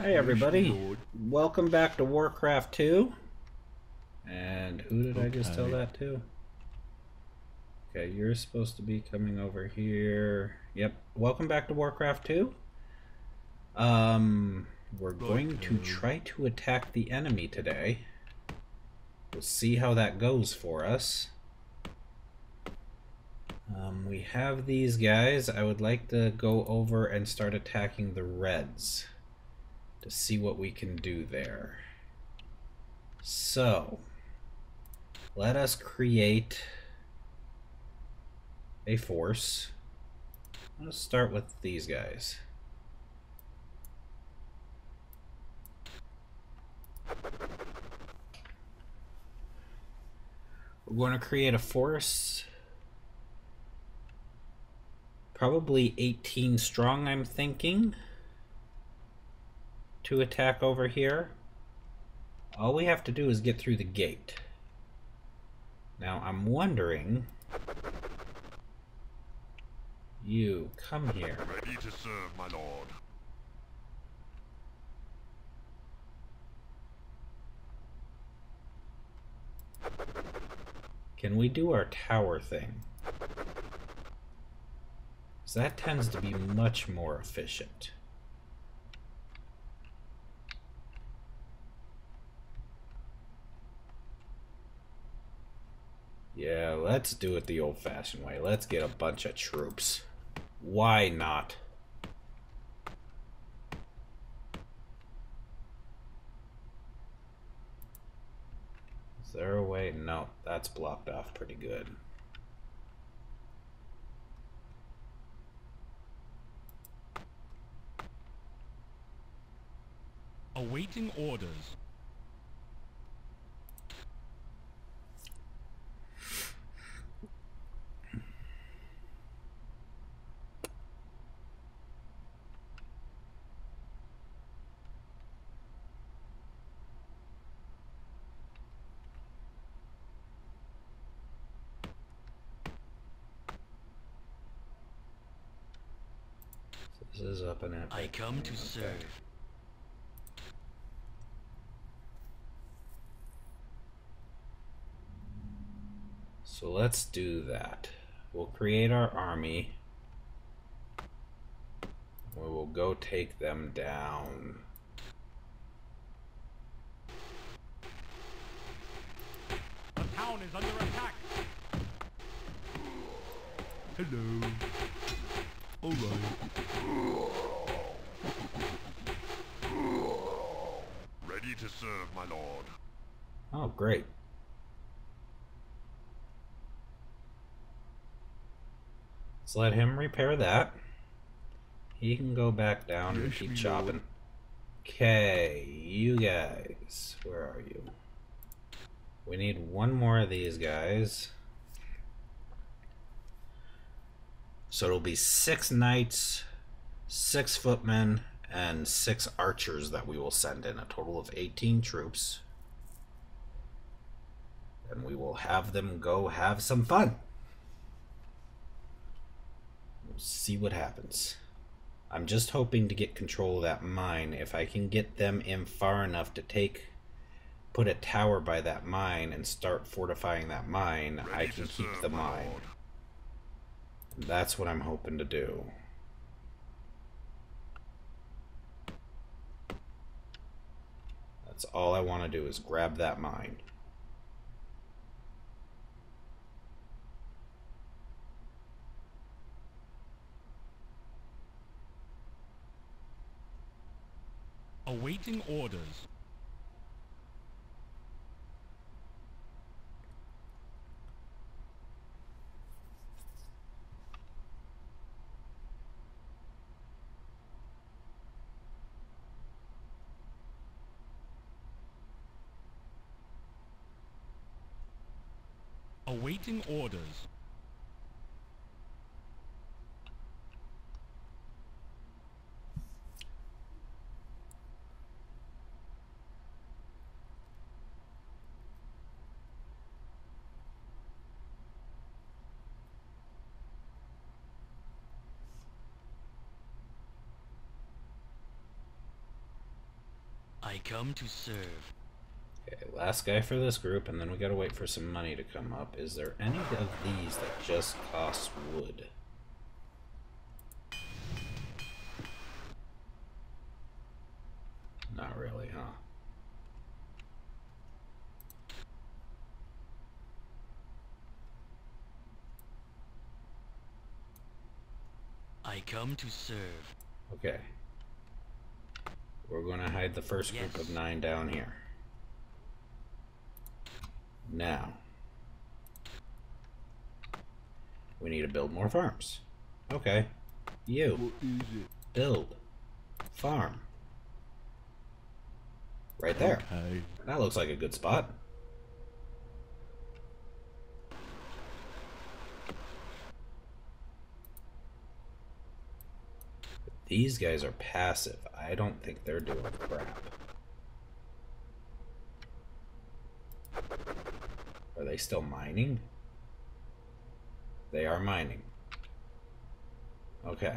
Hey everybody, welcome back to Warcraft 2. And who did I just tell that to? Okay, you're supposed to be coming over here. Yep, welcome back to Warcraft 2. Um, we're going to try to attack the enemy today. We'll see how that goes for us. Um, we have these guys. I would like to go over and start attacking the reds to see what we can do there. So, let us create a force. Let's start with these guys. We're going to create a force. Probably 18 strong, I'm thinking to attack over here. All we have to do is get through the gate. Now, I'm wondering... You, come here. Ready to serve, my lord. Can we do our tower thing? 'Cause that tends to be much more efficient. Yeah, let's do it the old-fashioned way. Let's get a bunch of troops. Why not? Is there a way? No, that's blocked off pretty good. Awaiting orders. This is up and at. I come to serve. So let's do that. We'll create our army. We will go take them down. The town is under attack. Hello. Alright. Ready to serve, my lord. Oh, great. Let's let him repair that. He can go back down and keep chopping. Okay, you guys. Where are you? We need one more of these guys. So it'll be six knights, six footmen, and six archers that we will send in. A total of 18 troops. And we will have them go have some fun. We'll see what happens. I'm just hoping to get control of that mine. If I can get them in far enough to take, put a tower by that mine and start fortifying that mine, I can keep the mine. lord. That's what I'm hoping to do. That's all I want to do is grab that mine. Awaiting orders. Awaiting orders. I come to serve. Okay, last guy for this group, and then we gotta wait for some money to come up. Is there any of these that just cost wood? Not really, huh? I come to serve. Okay. We're gonna hide the first group of nine down here. Now. We need to build more farms. Okay. You. What is it? Build. Farm. Right there. Okay. That looks like a good spot. These guys are passive. I don't think they're doing crap. Are they still mining? They are mining. Okay.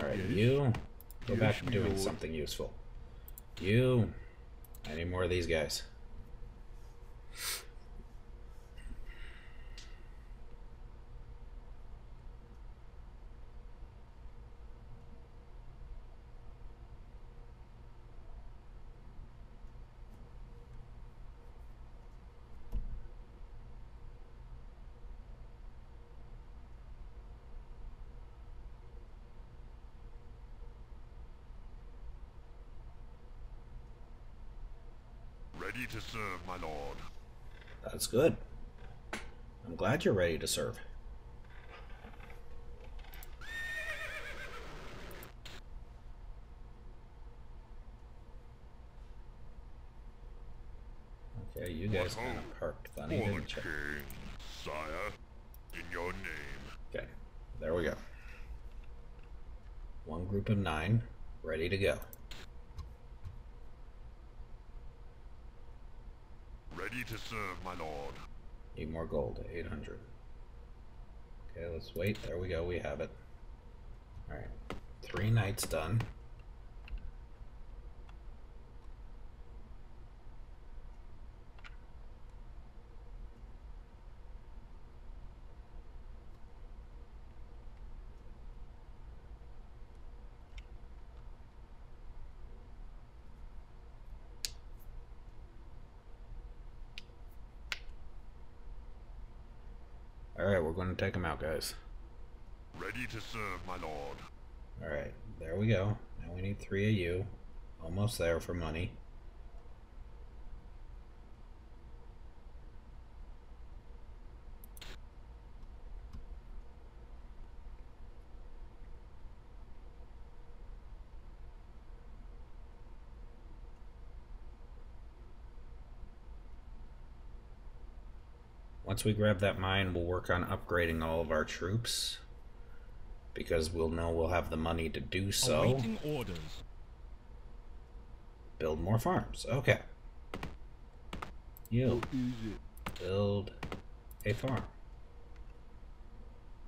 Alright, you go back to doing something useful. You I need more of these guys. Ready to serve, my lord. That's good. I'm glad you're ready to serve. Okay, you guys kind of parked funny, didn't you? king, sire, in your name. Okay, there we go. One group of nine, ready to go. Ready to serve, my lord. Need more gold, 800. Okay, let's wait. There we go, we have it. Alright, three knights done. Alright, we're going to take them out, guys. Ready to serve, my lord. Alright, there we go. Now we need three of you. Almost there for money. Once we grab that mine, we'll work on upgrading all of our troops. Because we'll know we'll have the money to do so. Awaiting orders. Build more farms. Okay. You What is it? build a farm.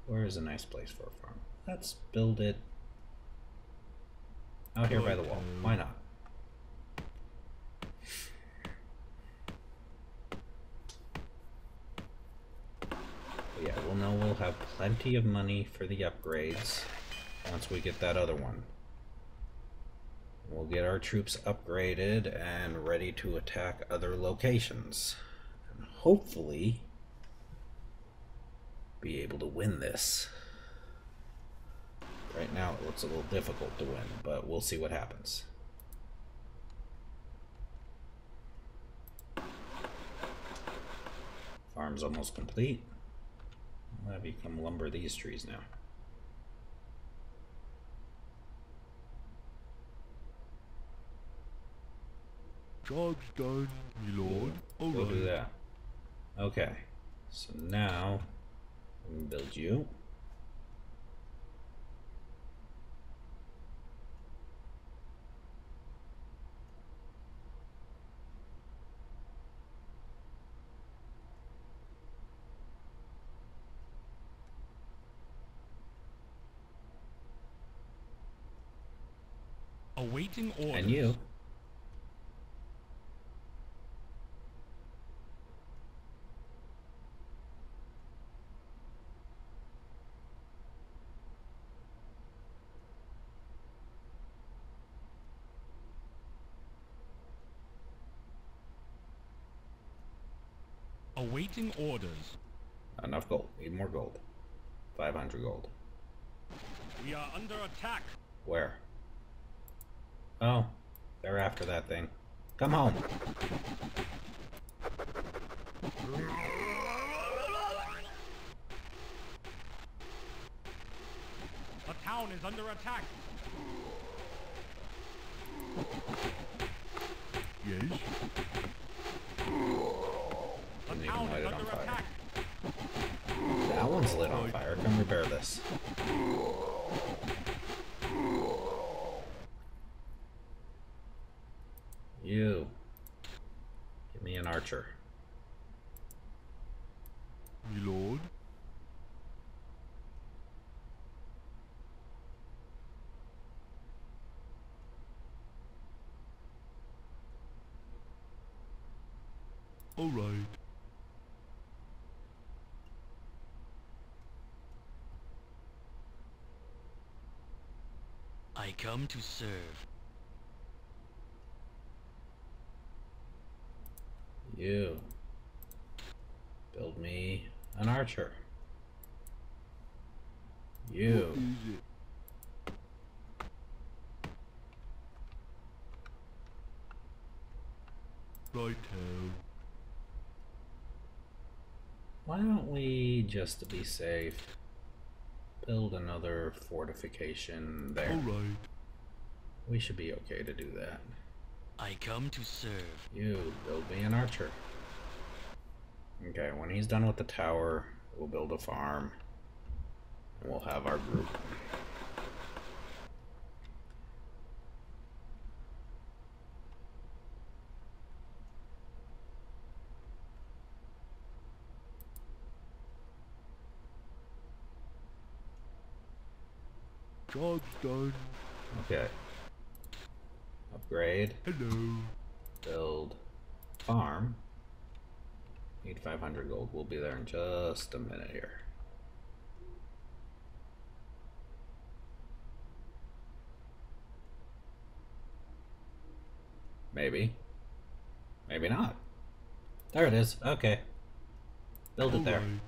Where is a nice place for a farm? Let's build it out here by the wall. Why not? But yeah, we'll know we'll have plenty of money for the upgrades once we get that other one. We'll get our troops upgraded and ready to attack other locations. And hopefully be able to win this. Right now it looks a little difficult to win, but we'll see what happens. Farm's almost complete. I'll have you come lumber these trees now. Job's done, my lord. Go Alright. do that. Okay. So now we can build you. Awaiting orders. And you. Awaiting orders. Enough gold. Need more gold. 500 gold. We are under attack. Where? Oh, they're after that thing. Come home. The town is under attack. Yes. The Didn't even town light is it on under fire. attack. That one's lit on fire. Come repair this. You. Give me an archer. My lord. All right. I come to serve. You. Build me an archer. You. What is? Right now. Why don't we, just to be safe, build another fortification there? Alright. We should be okay to do that. I come to serve. You build me an archer. Okay, when he's done with the tower, we'll build a farm. And we'll have our group. Job's done. Okay. Upgrade. Hello. Build. Farm. Need 500 gold. We'll be there in just a minute here. Maybe. Maybe not. There it is. Okay. Build it there. Alright.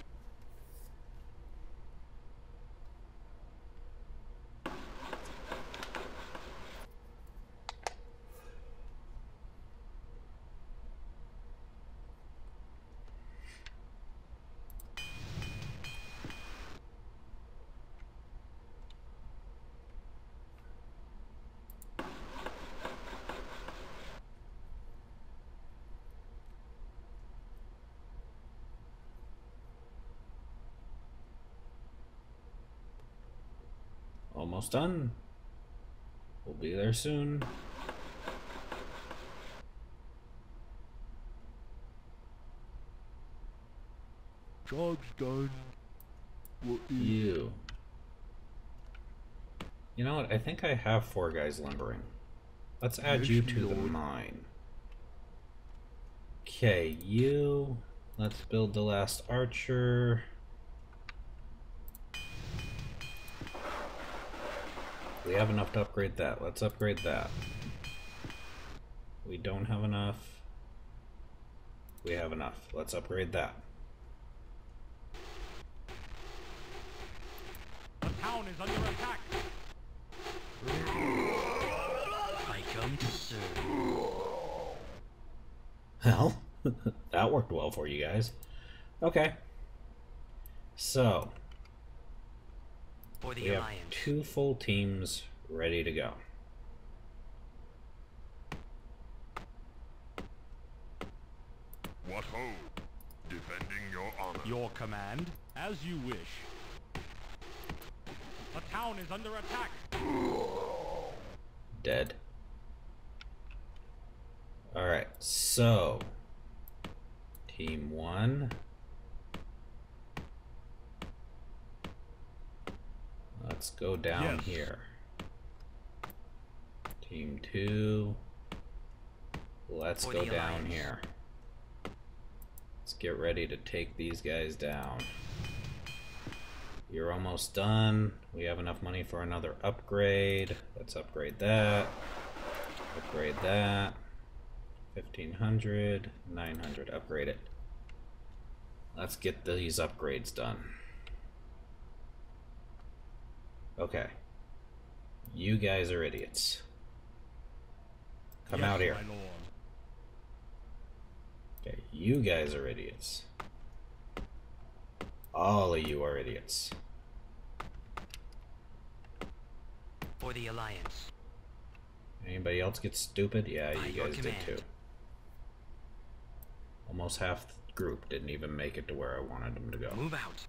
Almost done. We'll be there soon. Job's done. What is You. You know what? I think I have four guys limbering. Let's add you to the mine. Okay, you. Let's build the last archer. We have enough to upgrade that. Let's upgrade that. We don't have enough. We have enough. Let's upgrade that. The town is under attack. I come to serve. Well, that worked well for you guys. Okay. So, For the we have two full teams ready to go. What ho? Defending your honor. Your command, as you wish. The town is under attack. Dead. Alright, so. Team one. Let's go down Yes. here. Team two. Let's go down Alliance. here. Let's get ready to take these guys down. You're almost done. We have enough money for another upgrade. Let's upgrade that. Upgrade that. 1500, 900. Upgrade it. Let's get these upgrades done. Okay. You guys are idiots. Come Yes, out here. Okay, you guys are idiots. All of you are idiots. For the Alliance. Anybody else get stupid? Yeah, By you your guys did too. Almost half the group didn't even make it to where I wanted them to go. Move out.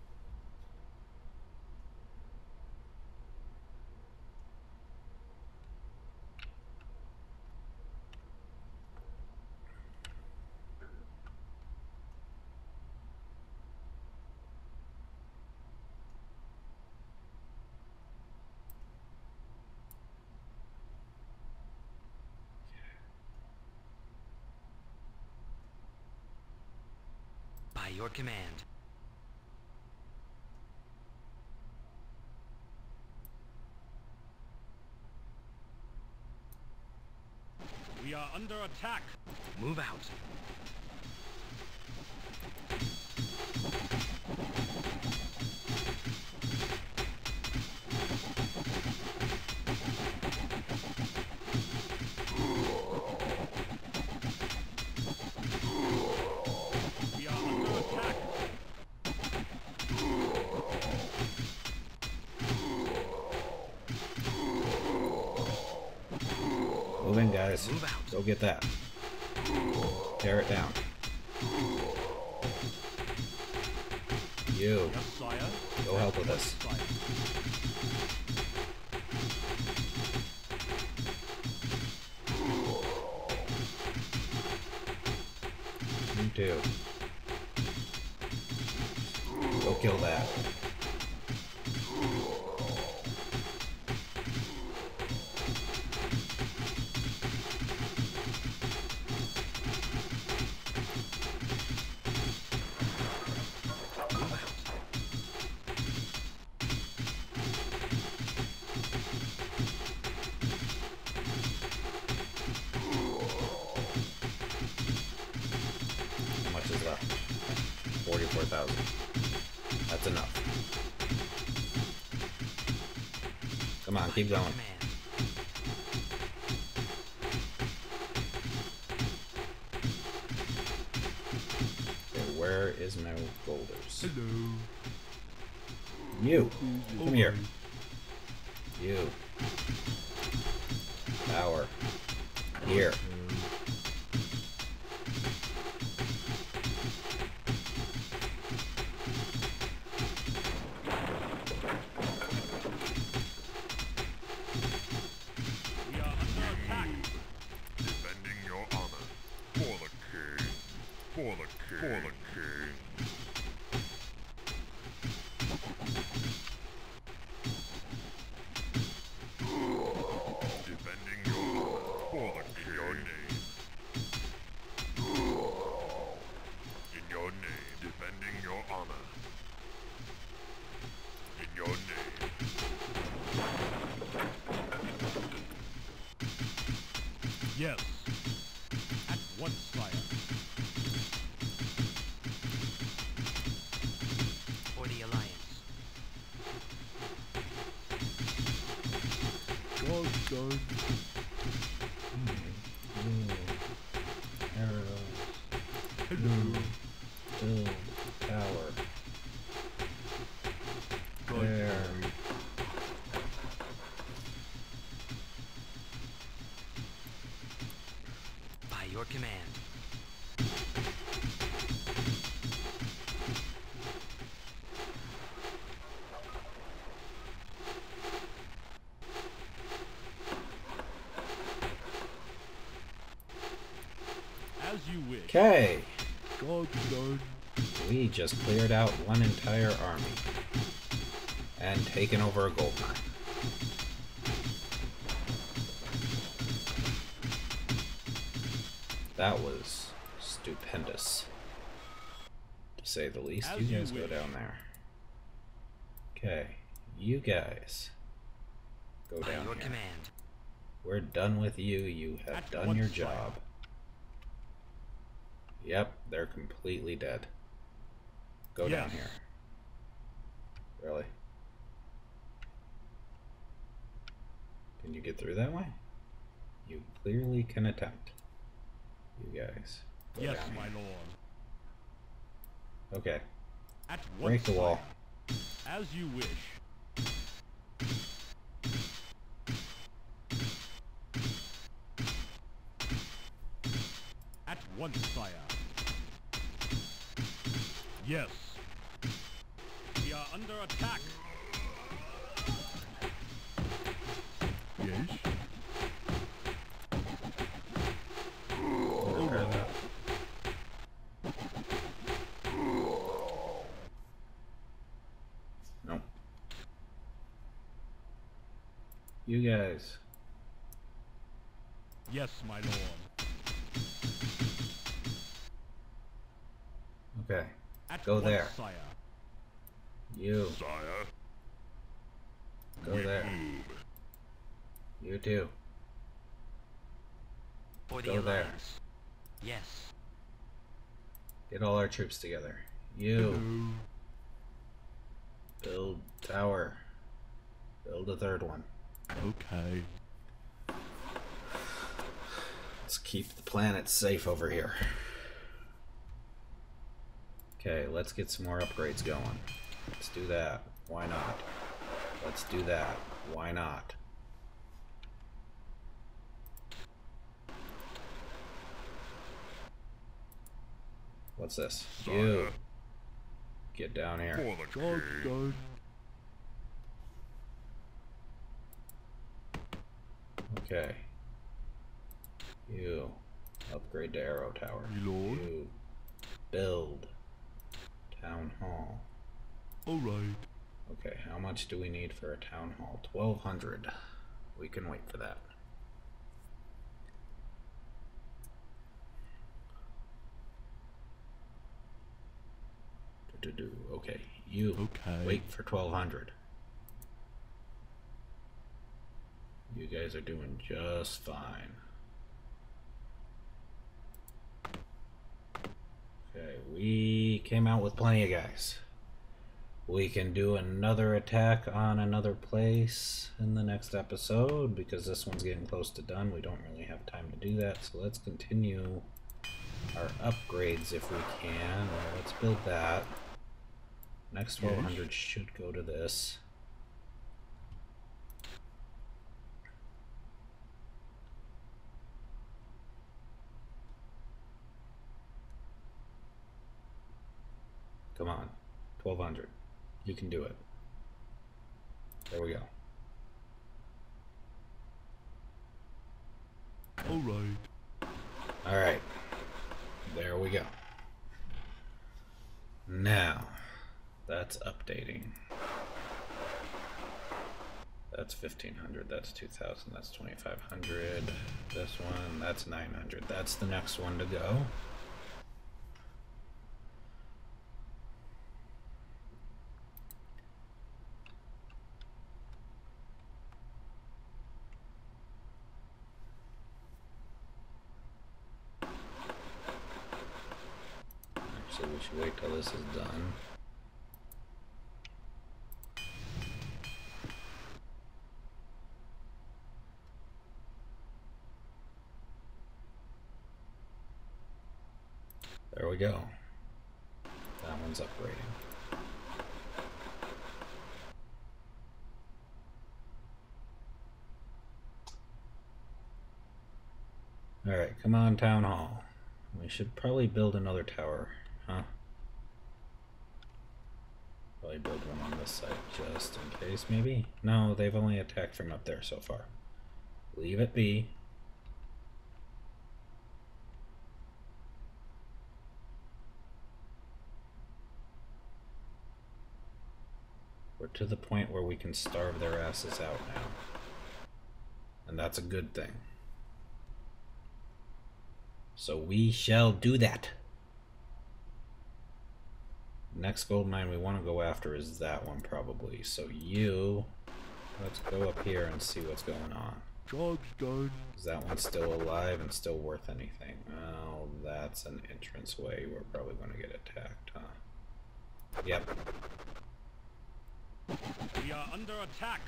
By your command. We are under attack. Move out. Guys. Go get that. Tear it down. You, go help with us. You too. 44,000. That's enough. Come on, keep going. Okay, where is my boulders? Hello. You! Come here. You. Power. Here. Yes. Okay. We just cleared out one entire army. And taken over a gold mine. That was stupendous. To say the least. As you you guys go down there. Okay. You guys. Go By down your here. command. We're done with you. You have At done your sire. job. Yep, they're completely dead. Go down here. Really? Can you get through that way? You clearly can attempt. You guys. Go Yes, down my lord. Okay. At Break the wall. As you wish. At once, sire. Yes. We are under attack. Yes. Repair that. You guys. Yes, my lord. Okay. Go there. sire. You. Sire, Go we there. move. You too. For the Go there. Yes. Get all our troops together. You. Build tower. Build a third one. Okay. Let's keep the planet safe over here. Okay, let's get some more upgrades going. Let's do that. Why not? Let's do that. Why not? What's this? You. Get down here. for the king. Okay. You. Upgrade to Arrow Tower. You. Build. Town Hall. Alright. Okay, how much do we need for a town hall? 1200. We can wait for that. Do-do-do. Okay, you Okay. wait for 1200. You guys are doing just fine. Okay, we came out with plenty of guys. We can do another attack on another place in the next episode because this one's getting close to done. We don't really have time to do that, so let's continue our upgrades if we can. Well, let's build that. Next Yes. 1200 should go to this. Come on. 1200. You can do it. There we go. Alright. All right. There we go. Now, that's updating. That's 1500, that's 2000, that's 2500. This one, that's 900. That's the next one to go. Actually, we should wait till this is done. There we go. That one's upgrading. Alright, come on, Town Hall. We should probably build another tower, huh? Probably build one on this side just in case, maybe? No, they've only attacked from up there so far. Leave it be. To the point where we can starve their asses out now. And that's a good thing. So we shall do that. Next gold mine we want to go after is that one probably. So you, let's go up here and see what's going on. Job's done. Is that one still alive and still worth anything? Well, that's an entrance way. We're probably going to get attacked, huh? Yep. We are under attack.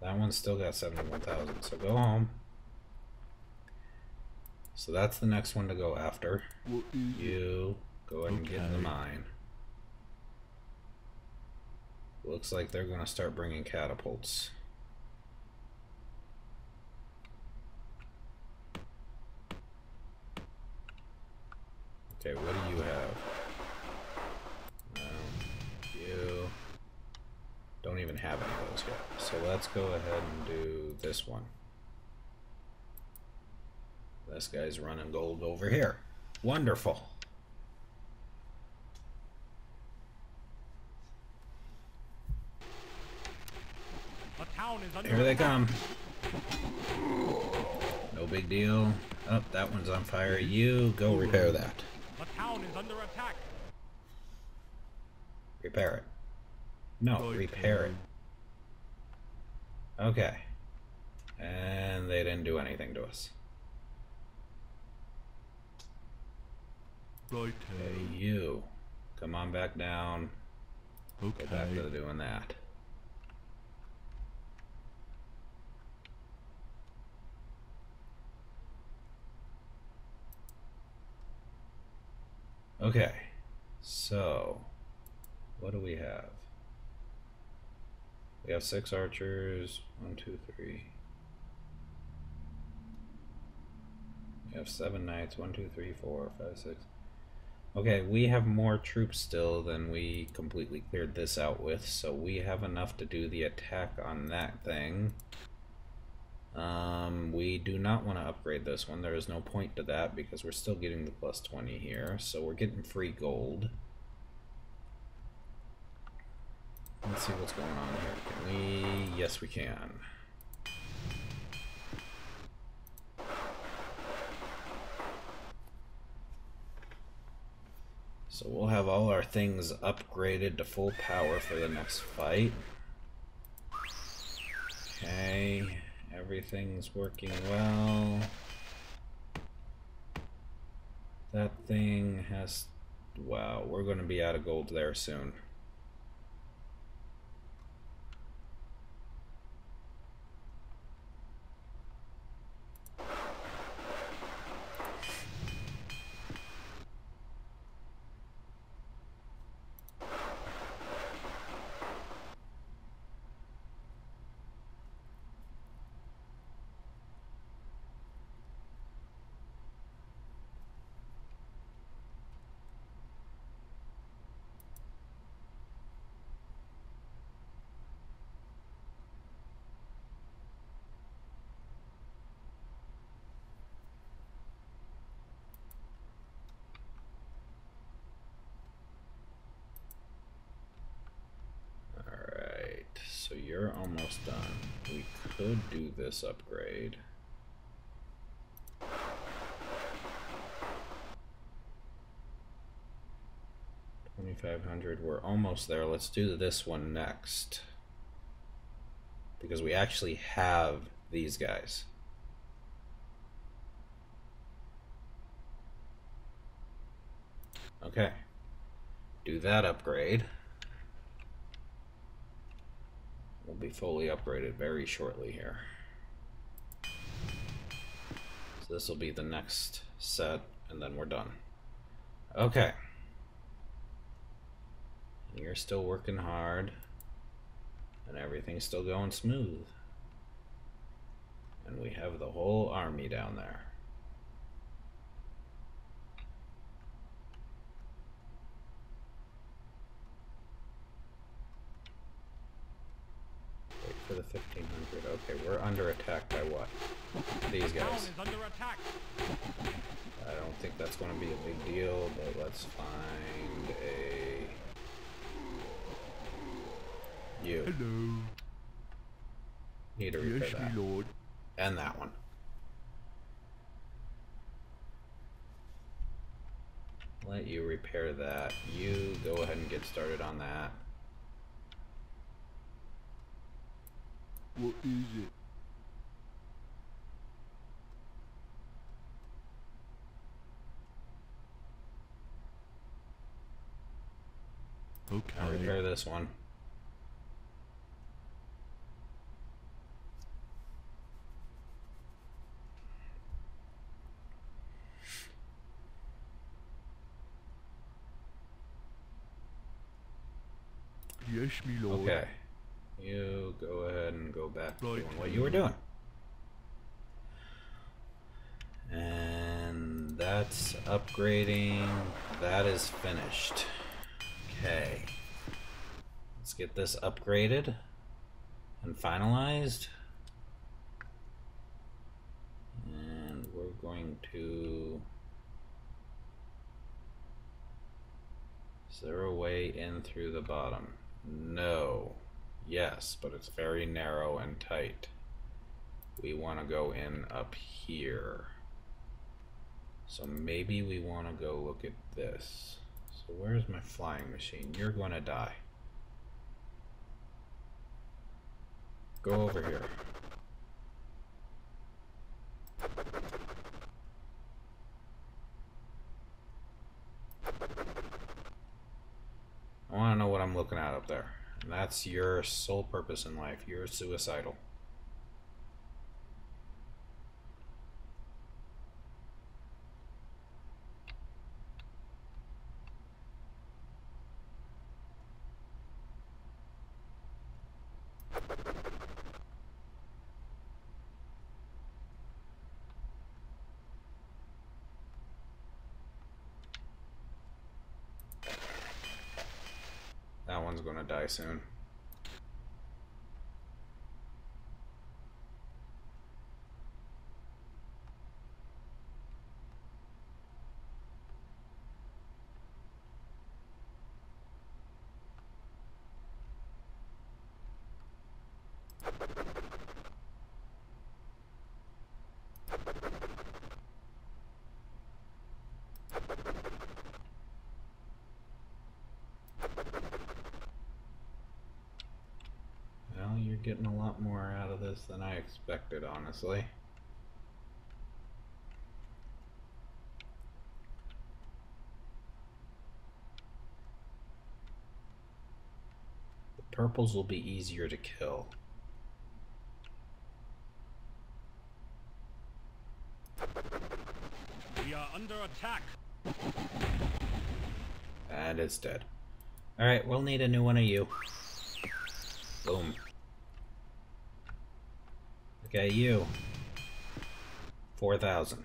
That one's still got 71,000, so go home. So that's the next one to go after. What is it? You go ahead and get in the mine. Looks like they're going to start bringing catapults. Okay, what do you have? Um, you don't even have any of those yet. So let's go ahead and do this one. This guy's running gold over here. Wonderful. The town is under Here they come. No big deal. Up, oh, that one's on fire. You go repair that. The town is under attack. Repair it. No, Okay. repair it. Okay. And they didn't do anything to us. Right. Hey, uh, you. Come on back down. Go back Okay. to doing that. Okay, so what do we have? We have six archers. One, two, three. We have seven knights. One, two, three, four, five, six. Okay, we have more troops still than we completely cleared this out with, so we have enough to do the attack on that thing. Um, we do not want to upgrade this one. There is no point to that because we're still getting the plus 20 here, so we're getting free gold. Let's see what's going on here. Can we? Yes, we can. So we'll have all our things upgraded to full power for the next fight. Okay, everything's working well. That thing has. Wow, we're going to be out of gold there soon. Alright, so you're almost done. We could do this upgrade. Twenty-five hundred. We're almost there. Let's do this one next, because we actually have these guys. Okay. Do that upgrade. We'll be fully upgraded very shortly here. So this will be the next set, and then we're done. Okay. You're still working hard, and everything's still going smooth. And we have the whole army down there. Wait for the 1500. Okay, we're under attack by what? These guys. under attack. I don't think that's going to be a big deal, but let's find a. You. Hello. Need to repair Yes, that. lord. And that one. Let you repair that. You go ahead and get started on that. What is it? I'll repair this one. Yes, me lord. Okay. You go ahead and go back to Right. doing what you were doing. And that's upgrading. That is finished. Okay. Let's get this upgraded and finalized. And we're going to Is there a way in through the bottom. No. Yes, but it's very narrow and tight. We want to go in up here. So maybe we want to go look at this. So where's my flying machine? You're going to die. Go over here. I want to know what I'm looking at up there. That's your sole purpose in life. You're suicidal. That one's gonna die soon. Well, you're getting a lot more out of this than I expected, honestly. The purples will be easier to kill. We are under attack. And it's dead. Alright, we'll need a new one of you. Boom. Okay, you. 4,000.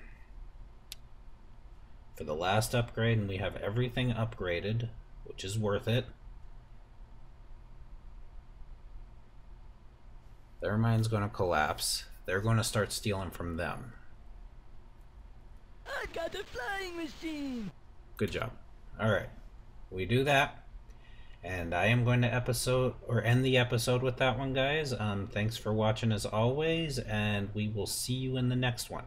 For the last upgrade, and we have everything upgraded, which is worth it. Their mine's gonna collapse. They're gonna start stealing from them. I got a flying machine. Good job. All right. We do that. And I am going to episode or end the episode with that one, guys. Um, thanks for watching as always, and we will see you in the next one.